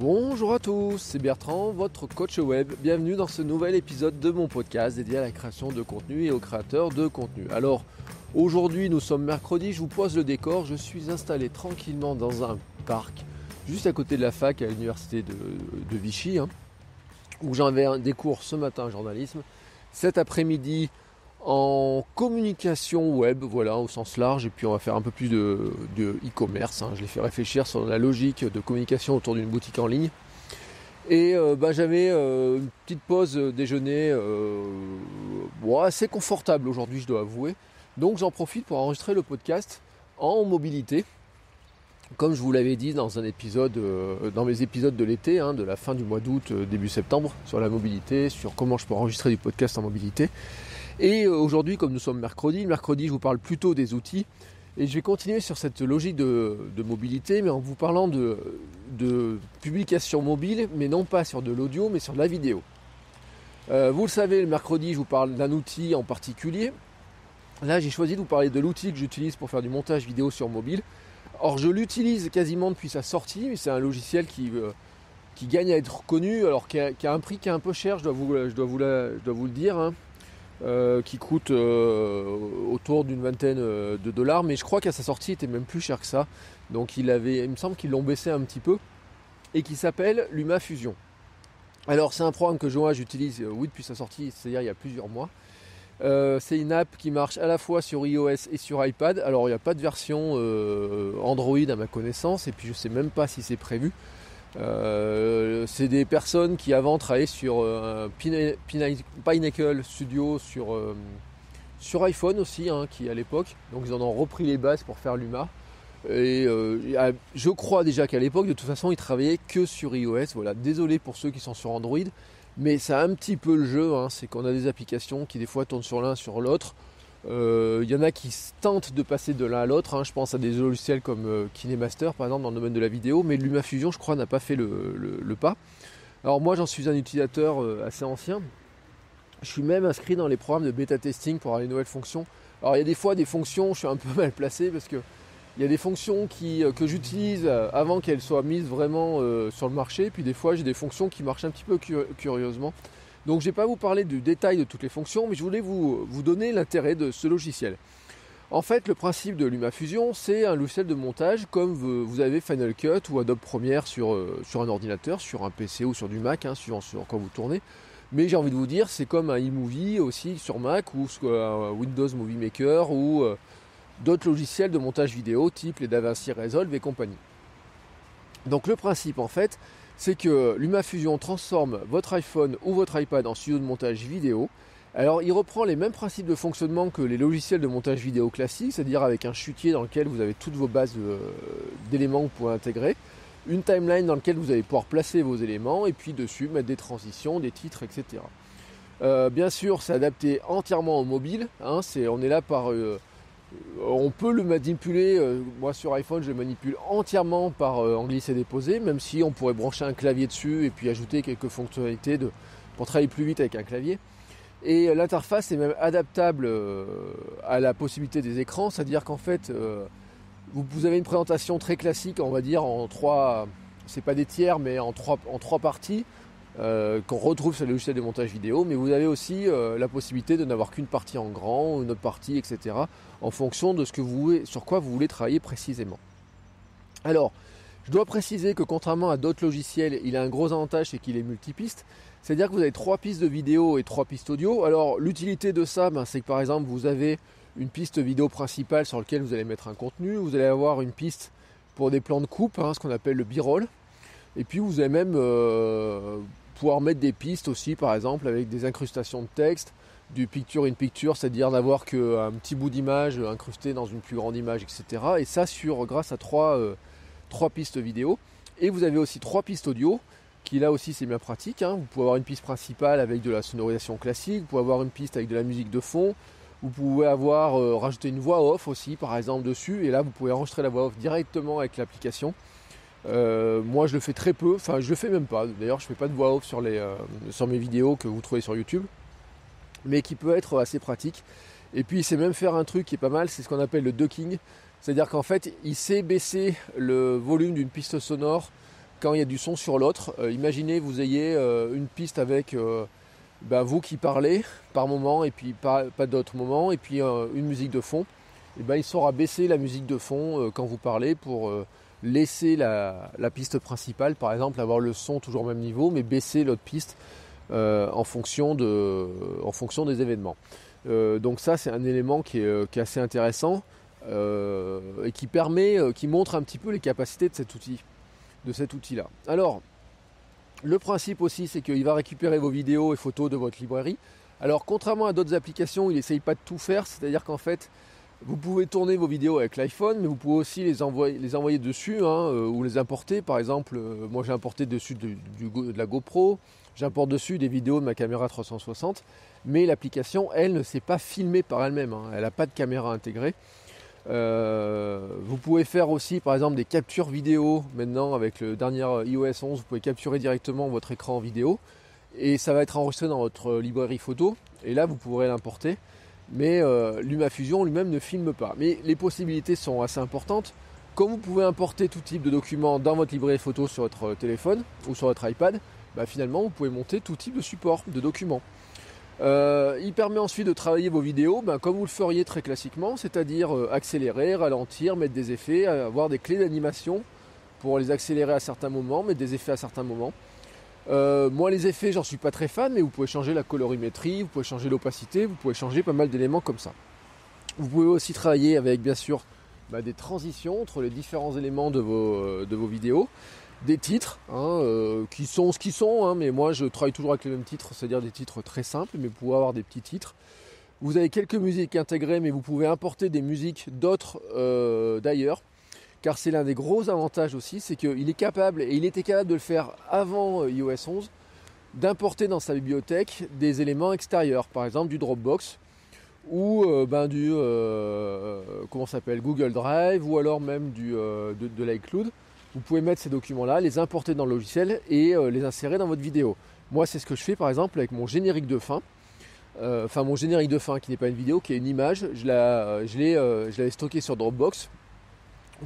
Bonjour à tous, c'est Bertrand, votre coach web. Bienvenue dans ce nouvel épisode de mon podcast dédié à la création de contenu et aux créateurs de contenu. Alors, aujourd'hui, nous sommes mercredi, je vous pose le décor. Je suis installé tranquillement dans un parc, juste à côté de la fac à l'université de, Vichy, hein, où j'avais des cours ce matin en journalisme. Cet après-midi, en communication web, voilà, au sens large, et puis on va faire un peu plus de, e-commerce. Hein. Je les fais réfléchir sur la logique de communication autour d'une boutique en ligne. Et euh, bah, j'avais euh, une petite pause déjeuner euh, assez confortable aujourd'hui, je dois avouer. Donc j'en profite pour enregistrer le podcast en mobilité. Comme je vous l'avais dit dans un épisode, dans mes épisodes de l'été, hein, de la fin du mois d'août, début septembre, sur la mobilité, sur comment je peux enregistrer du podcast en mobilité. Et euh, aujourd'hui, comme nous sommes mercredi, mercredi je vous parle plutôt des outils. Et je vais continuer sur cette logique de, mobilité, mais en vous parlant de, publication mobile, mais non pas sur de l'audio, mais sur de la vidéo. Euh, vous le savez, le mercredi, je vous parle d'un outil en particulier. Là, j'ai choisi de vous parler de l'outil que j'utilise pour faire du montage vidéo sur mobile. Or, je l'utilise quasiment depuis sa sortie, mais c'est un logiciel qui, euh, qui gagne à être connu, alors qui a, un prix qui est un peu cher, je dois vous, je dois vous, je dois vous le dire. Hein. Euh, qui coûte euh, autour d'une vingtaine euh, de dollars, mais je crois qu'à sa sortie il était même plus cher que ça. Donc il avait, il me semble qu'ils l'ont baissé un petit peu et qui s'appelle Luma Fusion. Alors c'est un programme que j'utilise oui depuis sa sortie, c'est-à-dire il y a plusieurs mois. c'est une app qui marche à la fois sur iOS et sur iPad. Alors il n'y a pas de version Android à ma connaissance, et puis je ne sais même pas si c'est prévu. Euh, c'est des personnes qui avant travaillaient sur euh, Studio sur, euh, sur iPhone aussi, hein, qui à l'époque, donc ils en ont repris les bases pour faire Luma. Et je crois déjà qu'à l'époque, de toute façon, ils travaillaient que sur iOS. Voilà, désolé pour ceux qui sont sur Android, mais c'est un petit peu le jeu. Hein. c'est qu'on a des applications qui des fois tournent sur l'un sur l'autre. Il euh, y en a qui tentent de passer de l'un à l'autre. Hein. Je pense à des logiciels comme euh, KineMaster par exemple dans le domaine de la vidéo, mais LumaFusion je crois n'a pas fait le, pas. Alors moi j'en suis un utilisateur euh, assez ancien. Je suis même inscrit dans les programmes de bêta testing pour avoir les nouvelles fonctions. Alors il y a des fois des fonctions, je suis un peu mal placé parce que il y a des fonctions que j'utilise avant qu'elles soient mises vraiment sur le marché, puis des fois j'ai des fonctions qui marchent un petit peu curieusement. Donc je ne vais pas vous parler du détail de toutes les fonctions, mais je voulais vous, donner l'intérêt de ce logiciel. En fait, le principe de LumaFusion, c'est un logiciel de montage comme vous avez Final Cut ou Adobe Premiere sur, euh, un ordinateur, sur un PC ou sur du Mac, hein, suivant sur quand vous tournez. Mais j'ai envie de vous dire, c'est comme un eMovie aussi sur Mac ou un Windows Movie Maker ou euh, d'autres logiciels de montage vidéo type les DaVinci Resolve et compagnie. Donc le principe en fait, c'est que LumaFusion transforme votre iPhone ou votre iPad en studio de montage vidéo. Alors il reprend les mêmes principes de fonctionnement que les logiciels de montage vidéo classiques, c'est-à-dire avec un chutier dans lequel vous avez toutes vos bases euh, d'éléments que vous pouvez intégrer, une timeline dans laquelle vous allez pouvoir placer vos éléments et puis dessus mettre des transitions, des titres, etc. Euh, bien sûr, c'est adapté entièrement au mobile. Hein, on est là par euh, on peut le manipuler, euh, moi sur iPhone je le manipule entièrement par euh, en glisser déposé, même si on pourrait brancher un clavier dessus et puis ajouter quelques fonctionnalités pour travailler plus vite avec un clavier. Et l'interface est même adaptable à la possibilité des écrans, c'est-à-dire qu'en fait vous, avez une présentation très classique, on va dire en trois, c'est pas des tiers mais en trois parties. Euh, qu'on retrouve sur le logiciel de montage vidéo, mais vous avez aussi euh, la possibilité de n'avoir qu'une partie en grand, une autre partie, etc., en fonction de ce que vous voulez, sur quoi vous voulez travailler précisément. Alors, je dois préciser que contrairement à d'autres logiciels, il a un gros avantage, c'est qu'il est multipiste. C'est-à-dire que vous avez trois pistes de vidéo et trois pistes audio. Alors, l'utilité de ça, ben, c'est que par exemple, vous avez une piste vidéo principale sur laquelle vous allez mettre un contenu. Vous allez avoir une piste pour des plans de coupe, hein, ce qu'on appelle le b-roll. Et puis vous avez même euh, pouvoir mettre des pistes aussi, par exemple, avec des incrustations de texte, du picture in picture, c'est-à-dire d'avoir qu'un petit bout d'image incrusté dans une plus grande image, etc. Et ça sur grâce à trois, euh, trois pistes vidéo. Et vous avez aussi trois pistes audio, qui là aussi c'est bien pratique. Hein. Vous pouvez avoir une piste principale avec de la sonorisation classique, vous pouvez avoir une piste avec de la musique de fond, vous pouvez avoir euh, rajouté une voix off aussi, par exemple, dessus, et là vous pouvez enregistrer la voix off directement avec l'application. Euh, moi, je le fais très peu. Enfin, je le fais même pas. D'ailleurs, je fais pas de voix off sur, les, euh, sur mes vidéos que vous trouvez sur YouTube, mais qui peut être assez pratique. Et puis, il sait même faire un truc qui est pas mal, c'est ce qu'on appelle le ducking. C'est-à-dire qu'en fait, il sait baisser le volume d'une piste sonore quand il y a du son sur l'autre. imaginez vous ayez une piste avec ben, vous qui parlez par moment et puis pas, d'autres moments et puis une musique de fond. Et ben, il saura baisser la musique de fond quand vous parlez pour laisser la, piste principale, par exemple, avoir le son toujours au même niveau, mais baisser l'autre piste en, fonction de, en fonction des événements. donc ça, c'est un élément qui est assez intéressant. Euh, et qui permet, euh, qui montre un petit peu les capacités de cet outil, de cet outil-là. Alors, le principe aussi, c'est qu'il va récupérer vos vidéos et photos de votre librairie. Alors, contrairement à d'autres applications, il n'essaye pas de tout faire, c'est-à-dire qu'en fait, vous pouvez tourner vos vidéos avec l'iPhone, mais vous pouvez aussi les envoyer, dessus hein, euh, ou les importer. Par exemple, moi j'ai importé dessus de, la GoPro, j'importe dessus des vidéos de ma caméra 360, mais l'application, elle, ne s'est pas filmée par elle-même. Hein. elle n'a pas de caméra intégrée. Euh, vous pouvez faire aussi par exemple des captures vidéo maintenant avec le dernier iOS 11, vous pouvez capturer directement votre écran vidéo et ça va être enregistré dans votre librairie photo et là vous pourrez l'importer. Mais euh, LumaFusion lui-même ne filme pas. Mais les possibilités sont assez importantes. Comme vous pouvez importer tout type de documents dans votre librairie photo sur votre téléphone ou sur votre iPad, bah, finalement vous pouvez monter tout type de support de documents. Euh, il permet ensuite de travailler vos vidéos ben, comme vous le feriez très classiquement, c'est-à-dire euh, accélérer, ralentir, mettre des effets, avoir des clés d'animation pour les accélérer à certains moments, mettre des effets à certains moments. Euh, moi les effets j'en suis pas très fan mais vous pouvez changer la colorimétrie, vous pouvez changer l'opacité, vous pouvez changer pas mal d'éléments comme ça. Vous pouvez aussi travailler avec bien sûr ben, des transitions entre les différents éléments de vos, vos vidéos des titres hein, euh, qui sont ce qu'ils sont, hein, mais moi je travaille toujours avec les mêmes titres, c'est-à-dire des titres très simples, mais vous pouvez avoir des petits titres. Vous avez quelques musiques intégrées, mais vous pouvez importer des musiques d'autres euh, d'ailleurs, car c'est l'un des gros avantages aussi, c'est qu'il est capable, et il était capable de le faire avant euh, iOS 11, d'importer dans sa bibliothèque des éléments extérieurs, par exemple du Dropbox ou ben, du comment s'appelle Google Drive ou alors même de, l'iCloud vous pouvez mettre ces documents-là, les importer dans le logiciel et euh, les insérer dans votre vidéo. Moi, c'est ce que je fais par exemple avec mon générique de fin. Euh, enfin, mon générique de fin qui n'est pas une vidéo, qui est une image. Je l'ai je stocké sur Dropbox.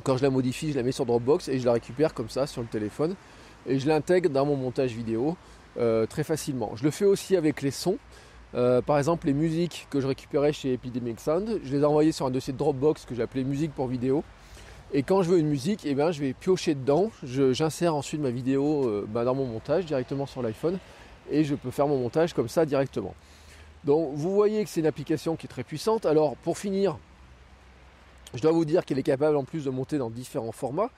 Quand je la modifie, je la mets sur Dropbox et je la récupère comme ça sur le téléphone. Et je l'intègre dans mon montage vidéo euh, très facilement. Je le fais aussi avec les sons. par exemple, les musiques que je récupérais chez Epidemic Sound, je les ai envoyées sur un dossier Dropbox que j'appelais musique pour vidéo. Et quand je veux une musique, eh ben, je vais piocher dedans. J'insère ensuite ma vidéo euh, bah, dans mon montage directement sur l'iPhone. Et je peux faire mon montage comme ça directement. Donc vous voyez que c'est une application qui est très puissante. Alors pour finir, je dois vous dire qu'elle est capable en plus de monter dans différents formats.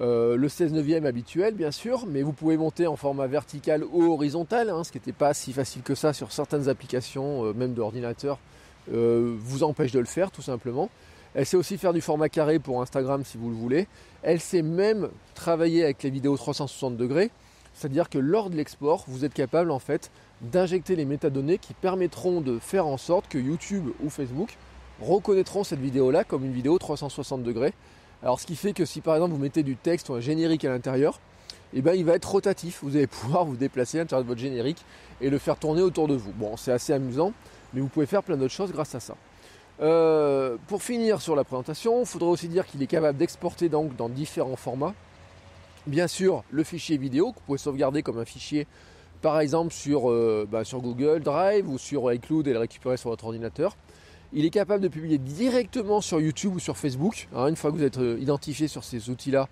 Euh, le 16 neuvième habituel bien sûr, mais vous pouvez monter en format vertical ou horizontal, hein, ce qui n'était pas si facile que ça sur certaines applications, euh, même d'ordinateur, vous empêche de le faire tout simplement. Elle sait aussi faire du format carré pour Instagram si vous le voulez. Elle sait même travailler avec les vidéos 360 degrés. C'est-à-dire que lors de l'export, vous êtes capable en fait d'injecter les métadonnées qui permettront de faire en sorte que YouTube ou Facebook reconnaîtront cette vidéo-là comme une vidéo 360 degrés. Alors ce qui fait que si par exemple vous mettez du texte ou un générique à l'intérieur, eh ben, il va être rotatif. Vous allez pouvoir vous déplacer à l'intérieur de votre générique et le faire tourner autour de vous. Bon, c'est assez amusant, mais vous pouvez faire plein d'autres choses grâce à ça. Euh, pour finir sur la présentation, il faudrait aussi dire qu'il est capable d'exporter donc dans différents formats. Bien sûr, le fichier vidéo que vous pouvez sauvegarder comme un fichier, par exemple sur, euh, bah, sur Google Drive ou sur iCloud et le récupérer sur votre ordinateur. Il est capable de publier directement sur YouTube ou sur Facebook. Hein, une fois que vous êtes euh, identifié sur ces outils-là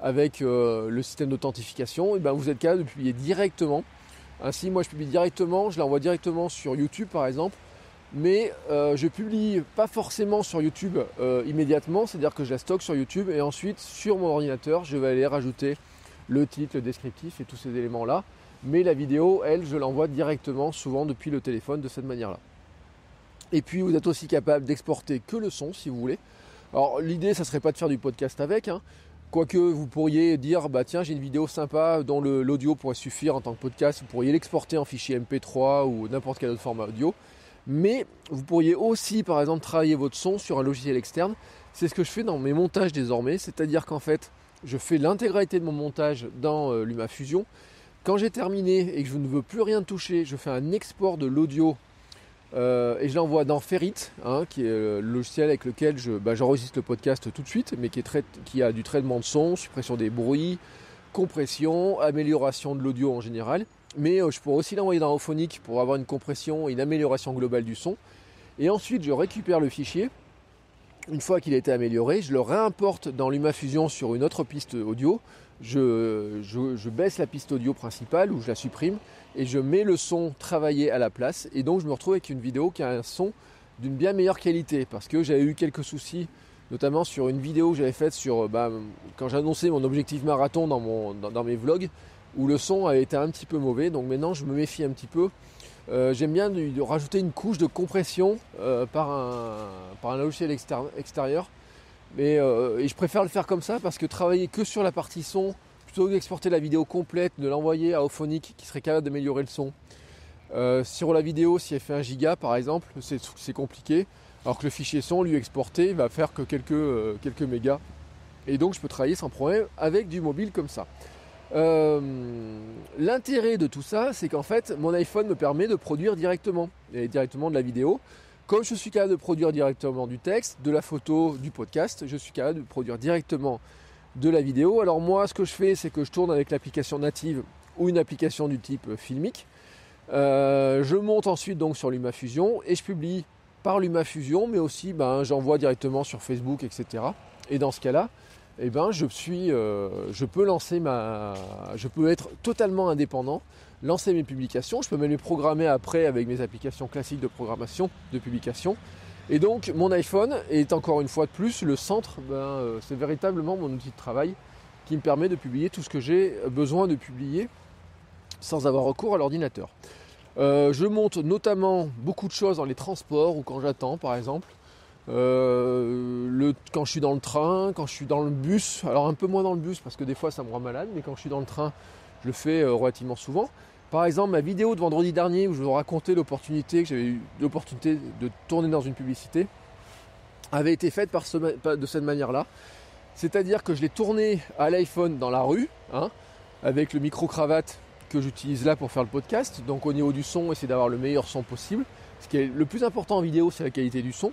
avec le système d'authentification, ben vous êtes capable de publier directement. Ainsi, moi je publie directement, je l'envoie directement sur YouTube par exemple mais euh, je publie pas forcément sur YouTube euh, immédiatement, c'est-à-dire que je la stocke sur YouTube et ensuite sur mon ordinateur, je vais aller rajouter le titre, le descriptif et tous ces éléments-là. Mais la vidéo, elle, je l'envoie directement, souvent depuis le téléphone, de cette manière-là. Et puis vous êtes aussi capable d'exporter que le son si vous voulez. Alors l'idée, ça serait pas de faire du podcast avec, hein. quoique vous pourriez dire, bah tiens, j'ai une vidéo sympa dont l'audio pourrait suffire en tant que podcast, vous pourriez l'exporter en fichier MP3 ou n'importe quel autre format audio. Mais vous pourriez aussi, par exemple, travailler votre son sur un logiciel externe. C'est ce que je fais dans mes montages désormais. C'est-à-dire qu'en fait, je fais l'intégralité de mon montage dans euh, LumaFusion. Quand j'ai terminé et que je ne veux plus rien toucher, je fais un export de l'audio euh, et je l'envoie dans Ferrit, hein, qui est euh, le logiciel avec lequel je, bah, j'enregistre le podcast tout de suite, mais qui, a du traitement de son, suppression des bruits, compression, amélioration de l'audio en général. Mais je pourrais aussi l'envoyer dans Auphonic pour avoir une compression et une amélioration globale du son. Et ensuite, je récupère le fichier. Une fois qu'il a été amélioré, je le réimporte dans LumaFusion sur une autre piste audio. Je, baisse la piste audio principale ou je la supprime et je mets le son travaillé à la place. Et donc, je me retrouve avec une vidéo qui a un son d'une bien meilleure qualité parce que j'avais eu quelques soucis, notamment sur une vidéo que j'avais faite sur bah, quand j'annonçais mon objectif marathon dans, mes vlogs où le son avait été un petit peu mauvais. Donc maintenant, je me méfie un petit peu euh, j'aime bien de, rajouter une couche de compression euh, par, un, logiciel extérieur. Mais, euh, et je préfère le faire comme ça parce que travailler que sur la partie son, plutôt que d'exporter la vidéo complète, de l'envoyer à Auphonic qui serait capable d'améliorer le son. sur la vidéo, si elle fait un giga par exemple, c'est compliqué. Alors que le fichier son, lui exporté, va faire que quelques, quelques mégas. Et donc je peux travailler sans problème avec du mobile comme ça. Euh, l'intérêt de tout ça, c'est qu'en fait, mon iPhone me permet de produire directement, et directement de la vidéo. Comme je suis capable de produire directement du texte, de la photo, du podcast, je suis capable de produire directement de la vidéo. Alors moi, ce que je fais, c'est que je tourne avec l'application native ou une application du type filmique. Euh, je monte ensuite donc sur LumaFusion et je publie par LumaFusion, mais aussi ben, j'envoie directement sur Facebook, etc. Et dans ce cas-là, eh ben, euh, je peux lancer ma, je peux être totalement indépendant, lancer mes publications. Je peux même les programmer après avec mes applications classiques de programmation, de publication. Et donc, mon iPhone est encore une fois de plus le centre. Ben, euh, c'est véritablement mon outil de travail qui me permet de publier tout ce que j'ai besoin de publier sans avoir recours à l'ordinateur. Euh, je monte notamment beaucoup de choses dans les transports ou quand j'attends, par exemple. Euh, quand je suis dans le train, quand je suis dans le bus, alors un peu moins dans le bus parce que des fois ça me rend malade, mais quand je suis dans le train, je le fais euh, relativement souvent. Par exemple, ma vidéo de vendredi dernier où je vous racontais l'opportunité que j'avais eu l'opportunité de tourner dans une publicité avait été faite par de cette manière-là. C'est-à-dire que je l'ai tourné à l'iPhone dans la rue, hein, avec le micro-cravate que j'utilise là pour faire le podcast. Donc au niveau du son, essayer d'avoir le meilleur son possible. Ce qui est le plus important en vidéo, c'est la qualité du son.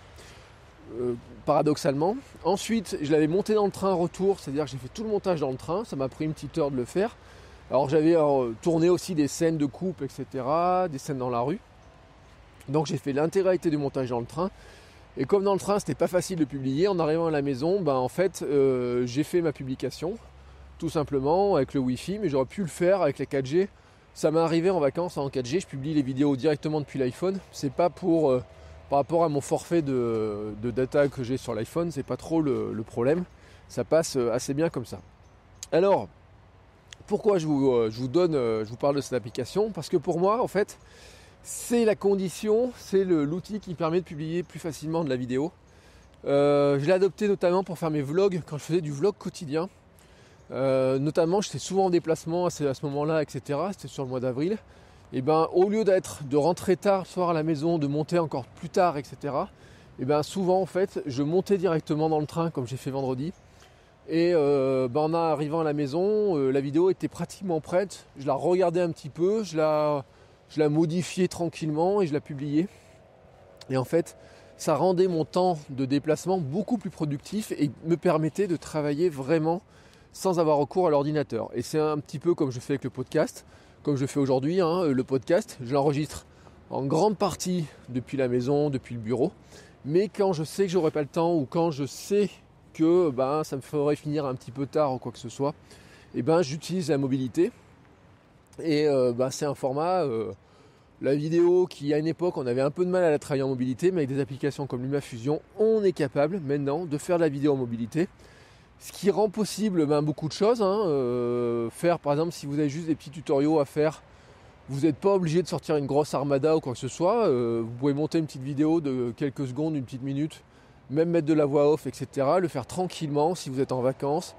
Euh, paradoxalement. Ensuite, je l'avais monté dans le train retour, c'est-à-dire que j'ai fait tout le montage dans le train, ça m'a pris une petite heure de le faire. Alors j'avais euh, tourné aussi des scènes de coupe, etc., des scènes dans la rue. Donc j'ai fait l'intégralité du montage dans le train. Et comme dans le train, c'était pas facile de publier, en arrivant à la maison, ben en fait, euh, j'ai fait ma publication, tout simplement avec le Wi-Fi, mais j'aurais pu le faire avec la 4G. Ça m'est arrivé en vacances en 4G, je publie les vidéos directement depuis l'iPhone. C'est pas pour par rapport à mon forfait de, data que j'ai sur l'iPhone, c'est pas trop le, problème. Ça passe euh, assez bien comme ça. Alors, pourquoi je vous, euh, donne, euh, je vous parle de cette application Parce que pour moi, en fait, c'est la condition, c'est l'outil qui permet de publier plus facilement de la vidéo. je l'ai adopté notamment pour faire mes vlogs quand je faisais du vlog quotidien. notamment, j'étais souvent en déplacement à ce moment-là, etc. C'était sur le mois d'avril et eh ben au lieu d'être de rentrer tard soir à la maison, de monter encore plus tard, etc. Et eh ben souvent en fait je montais directement dans le train comme j'ai fait vendredi. Et euh, ben, en arrivant à la maison, euh, la vidéo était pratiquement prête. Je la regardais un petit peu, je la, je la modifiais tranquillement et je la publiais. Et en fait, ça rendait mon temps de déplacement beaucoup plus productif et me permettait de travailler vraiment sans avoir recours à l'ordinateur. Et c'est un petit peu comme je fais avec le podcast comme je fais aujourd'hui, hein, le podcast, je l'enregistre en grande partie depuis la maison, depuis le bureau. Mais quand je sais que j'aurai pas le temps ou quand je sais que ben, ça me ferait finir un petit peu tard ou quoi que ce soit, et eh ben, j'utilise la mobilité. Et euh, ben, c'est un format, euh, la vidéo qui à une époque on avait un peu de mal à la travailler en mobilité, mais avec des applications comme LumaFusion, on est capable maintenant de faire de la vidéo en mobilité. Ce qui rend possible ben, beaucoup de choses. Hein. Euh, faire par exemple si vous avez juste des petits tutoriaux à faire, vous n'êtes pas obligé de sortir une grosse armada ou quoi que ce soit. Vous pouvez monter une petite vidéo de quelques secondes, une petite minute, même mettre de la voix off, etc. Le faire tranquillement si vous êtes en vacances,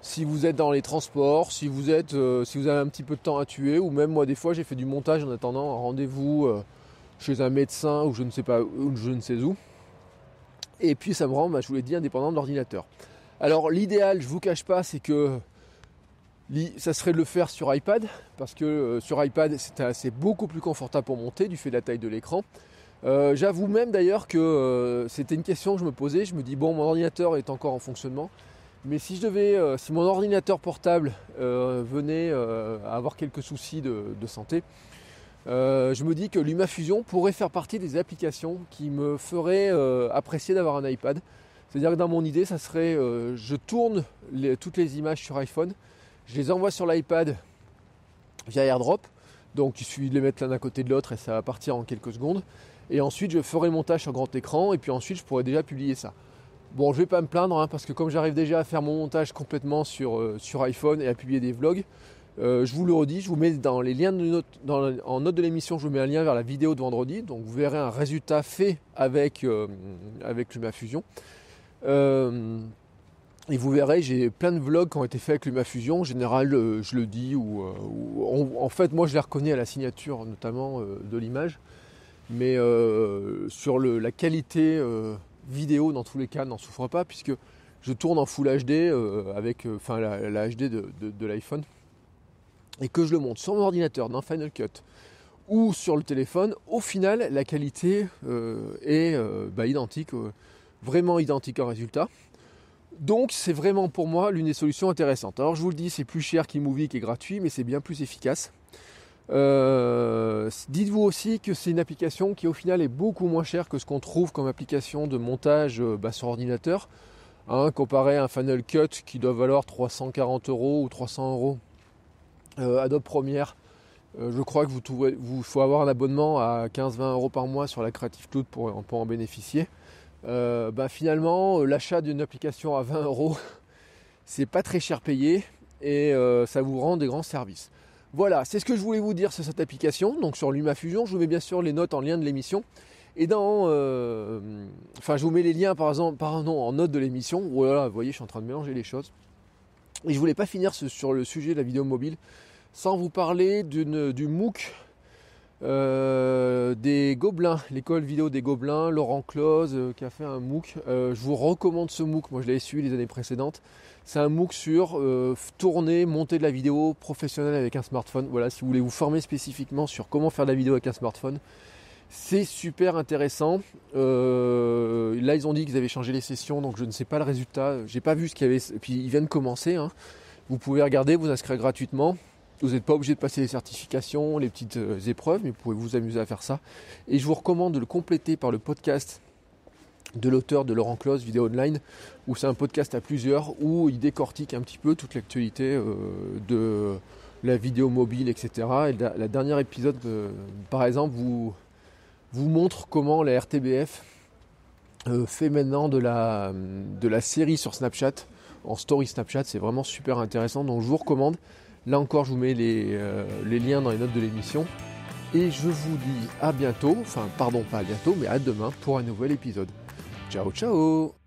si vous êtes dans les transports, si vous êtes, euh, si vous avez un petit peu de temps à tuer, ou même moi des fois j'ai fait du montage en attendant un rendez-vous chez un médecin ou je ne sais pas où, je ne sais où. Et puis ça me rend, ben, je vous l'ai dit, indépendant de l'ordinateur. Alors l'idéal, je vous cache pas, c'est que ça serait de le faire sur iPad, parce que euh, sur iPad c'est beaucoup plus confortable pour monter du fait de la taille de l'écran. Euh, j'avoue même d'ailleurs que euh, c'était une question que je me posais, je me dis bon mon ordinateur est encore en fonctionnement, Mais si je devais, euh, si mon ordinateur portable venait à avoir quelques soucis de, santé, je me dis que LumaFusion pourrait faire partie des applications qui me feraient apprécier d'avoir un iPad. C'est-à-dire que dans mon idée, ça serait, je tourne toutes les images sur iPhone, je les envoie sur l'iPad via AirDrop. Donc il suffit de les mettre l'un à côté de l'autre et ça va partir en quelques secondes. Et ensuite, je ferai le montage sur grand écran et puis ensuite, je pourrais déjà publier ça. Bon, je vais pas me plaindre hein, parce que comme j'arrive déjà à faire mon montage complètement sur, euh, sur iPhone et à publier des vlogs, euh, je vous le redis, je vous mets dans les liens de note, en note de l'émission, je vous mets un lien vers la vidéo de vendredi. Donc vous verrez un résultat fait avec, euh, avec LumaFusion. et vous verrez, j'ai plein de vlogs qui ont été faits avec LumaFusion. En général, je le dis, ou, en fait, moi je les reconnais à la signature notamment de l'image. Mais sur le, la qualité vidéo dans tous les cas n'en souffre pas puisque je tourne en Full HD euh, avec euh, la, HD de, l'iPhone et que je le monte sur mon ordinateur dans Final Cut ou sur le téléphone, au final la qualité euh, est bah, identique, vraiment identique au résultat. Donc c'est vraiment pour moi l'une des solutions intéressantes. Alors je vous le dis, c'est plus cher qu'eMovie qui est gratuit, mais c'est bien plus efficace. Euh, dites-vous aussi que c'est une application qui au final est beaucoup moins chère que ce qu'on trouve comme application de montage euh, bah, sur ordinateur. Hein, comparé à un Final Cut qui doit valoir 340 euros ou 300 euros. Euh, Adobe Premiere, je crois que vous, vous faut avoir un abonnement à 15-20 euros par mois sur la Creative Cloud pour, en bénéficier. Bah, finalement, l'achat d'une application à 20 euros, c'est pas très cher payé et ça vous rend des grands services. Voilà, c'est ce que je voulais vous dire sur cette application. Donc sur LumaFusion, je vous mets bien sûr les notes en lien de l'émission. Et dans, euh, enfin, je vous mets les liens par exemple, en note de l'émission. Voilà, vous voyez, je suis en train de mélanger les choses. Et je voulais pas finir sur le sujet de la vidéo mobile sans vous parler du MOOC euh, des Gobelins, l'école vidéo des Gobelins, Laurent Close euh, qui a fait un MOOC. je vous recommande ce MOOC, moi je l'avais suivi les années précédentes. C'est un MOOC sur euh, tourner, monter de la vidéo professionnelle avec un smartphone. Voilà, si vous voulez vous former spécifiquement sur comment faire de la vidéo avec un smartphone, c'est super intéressant. Euh, là, ils ont dit qu'ils avaient changé les sessions, donc je ne sais pas le résultat. J'ai pas vu ce qu'il y avait. Puis, ils viennent commencer. Hein. Vous pouvez regarder, vous inscrire gratuitement. Vous n'êtes pas obligé de passer les certifications, les petites euh, épreuves, mais vous pouvez vous amuser à faire ça. Et je vous recommande de le compléter par le podcast de l'auteur de Laurent Close, Vidéo Online, où c'est un podcast à plusieurs, où il décortique un petit peu toute l'actualité euh, de la vidéo mobile, etc. Et la, dernière épisode, euh, par exemple, vous, vous montre comment la RTBF euh, fait maintenant de la, de la série sur Snapchat, en story Snapchat, c'est vraiment super intéressant, donc je vous recommande. Là encore, je vous mets les, les liens dans les notes de l'émission. Et je vous dis à bientôt, enfin pardon pas à bientôt, mais à demain pour un nouvel épisode. Ciao ciao